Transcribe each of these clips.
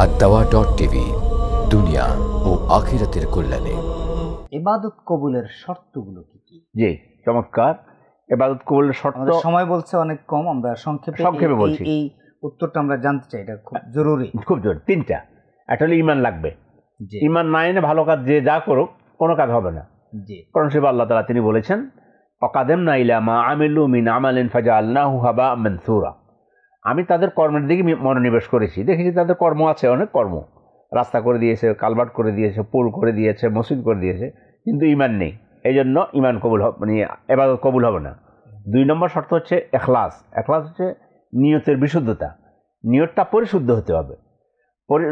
আর দাওয়া dot TV দুনিয়া ও আখিরাতের কল্যাণে। ইবাদত কবুলের শর্তগুলো কি কি? জি চমৎকার। এবাদত কবুলের শর্ত সময় বলছে অনেক কম আমরা সংক্ষেপে সংক্ষেপে বলছি। এই উত্তরটা আমরা জানতে চাই এটা খুব জরুরি। খুব জোর তিনটা। একটা হলো ইমান লাগবে। জি। ইমান না এনে ভালো কাজ যে যা করুক কোনো কাজ হবে না। জি। কারণ শিব আল্লাহ তালা তিনি বলেছেন অকাদেম না ইলা মা আমিলু মিন আমালিন ফাজা আল্লাহু হাবা মনসুরা। আমি তাদের কর্মের দিকে মনোনিবেশ করেছি। দেখেছি তাদের কর্ম আছে, অনেক কর্ম। রাস্তা করে দিয়েছে কালবাট করে দিয়েছে, পুল করে দিয়েছে, মসজিদ করে দিয়েছে, কিন্তু ইমান নেই। এই জন্য ইমান কবুল হবে মানে এবাদত কবুল হবে না। দুই নম্বর শর্ত হচ্ছে এখলাস। এখলাস হচ্ছে নিয়তের বিশুদ্ধতা। নিয়তটা পরিশুদ্ধ হতে হবে।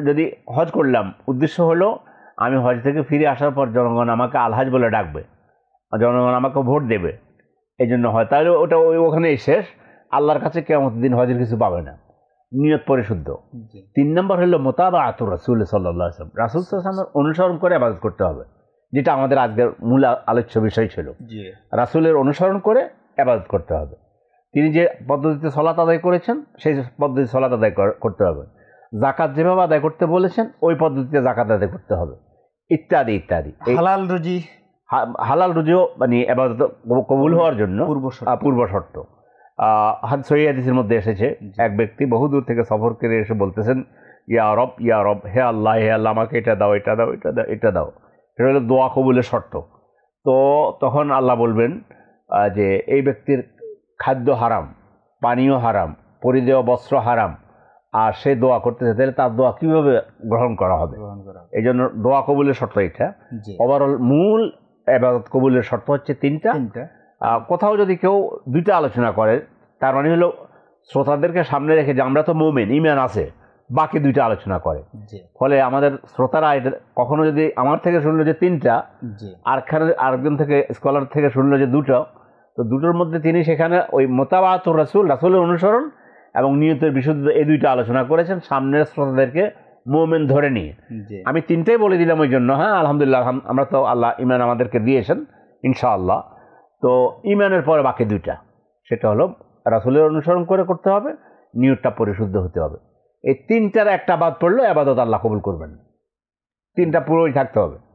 যদি হজ করলাম, উদ্দেশ্য হলো আমি হজ থেকে ফিরে আসার পর জনগণ আমাকে আলহাজ বলে ডাকবে। জনগণ আমাকে ভোট দেবে। এই জন্য হয়। তাহলে ওটা ওই ওখানেই শেষ। আল্লাহর কাছে কেমন দিন হজের কিছু পাবে না। নিয়ত পরিশুদ্ধ। তিন নম্বর হলো মোতাবা আতুর রাসুল সাল্লাহ আসলাম রাসুল সাল্লামের অনুসরণ করে আবাদত করতে হবে যেটা আমাদের আজকের মূল আলোচ্য বিষয় ছিল। রাসুলের অনুসরণ করে আবাদত করতে হবে। তিনি যে পদ্ধতিতে সলাত আদায় করেছেন সেই পদ্ধতিতে সলাত আদায় করতে হবে। জাকাত যেভাবে আদায় করতে বলেছেন ওই পদ্ধতিতে জাকাত আদায় করতে হবে। ইত্যাদি ইত্যাদি। হালাল রুজি। হালাল রুজিও মানে আবাদত কবুল হওয়ার জন্য পূর্ব শর্ত। আহ, পূর্ব শর্ত হাদ সৈয়াদিসের মধ্যে এসেছে। এক ব্যক্তি বহুদূর থেকে সফর করে এসে বলতেছেন ইয়া রব ইয়া রব হে আল্লাহ হে আল্লাহ আমাকে এটা দাও এটা দাও এটা দাও এটা দাও। এটা হলো দোয়া কবুলের শর্ত। তো তখন আল্লাহ বলবেন যে এই ব্যক্তির খাদ্য হারাম পানীয় হারাম পরিদেয় বস্ত্র হারাম আর সে দোয়া করতেছে তাহলে তার দোয়া কীভাবে গ্রহণ করা হবে। এই জন্য দোয়া কবুলের শর্ত এটা। ওভারঅল মূল এবাদত কবুলের শর্ত হচ্ছে তিনটা। কোথাও যদি কেউ দুইটা আলোচনা করে তার মানে হলো শ্রোতাদেরকে সামনে রেখে যে আমরা তো মোমেন ইমান আছে বাকি দুইটা আলোচনা করে। ফলে আমাদের শ্রোতারা এটা কখনো যদি আমার থেকে শুনলো যে তিনটা আরখানে আরেকজন থেকে স্কলার থেকে শুনলো যে দুটো তো দুটোর মধ্যে তিনি সেখানে ওই মোতাবাত রাসুল রাসুলের অনুসরণ এবং নিয়তের বিশুদ্ধ এই দুইটা আলোচনা করেছেন সামনের শ্রোতাদেরকে মোমেন ধরে নিয়ে। আমি তিনটেই বলে দিলাম ওই জন্য হ্যাঁ আলহামদুলিল্লাহ আমরা তো আল্লাহ ইমান আমাদেরকে দিয়েছেন ইনশাআল্লাহ। তো ইমানের পরে বাকি দুইটা। সেটা হলো রাসুলের অনুসরণ করে করতে হবে, নিয়তটা পরিশুদ্ধ হতে হবে। এই তিনটার একটা বাদ পড়লেও আবাদত আল্লাহ কবুল করবেন। তিনটা পুরোই থাকতে হবে।